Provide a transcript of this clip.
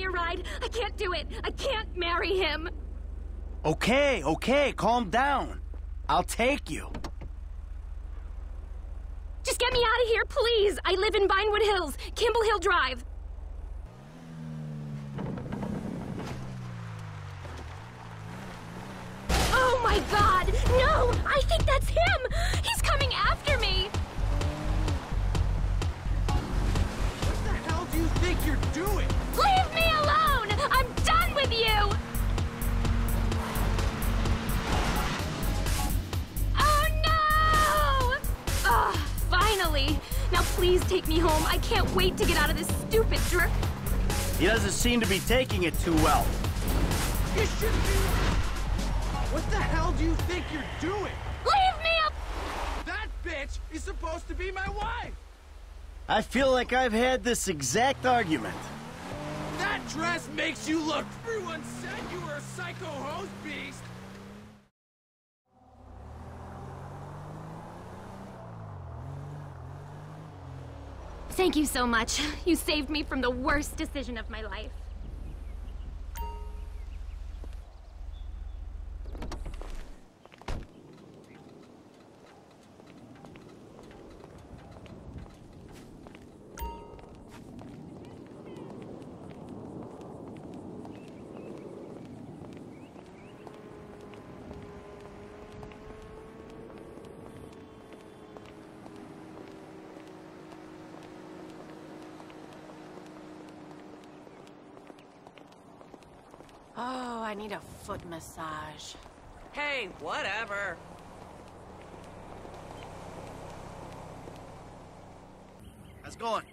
me a ride? I can't do it. I can't marry him. Okay, okay, calm down. I'll take you. Just get me out of here, please. I live in Vinewood Hills, Kimble Hill Drive. Oh my god! No! I think that's him! He's coming after finally! Now please take me home. I can't wait to get out of this stupid drip. He doesn't seem to be taking it too well. You should be... What the hell do you think you're doing? Leave me up! That bitch is supposed to be my wife! I feel like I've had this exact argument. That dress makes you look... Everyone said you were a psycho hose beast! Thank you so much. You saved me from the worst decision of my life. Oh, I need a foot massage. Hey, whatever. How's it going?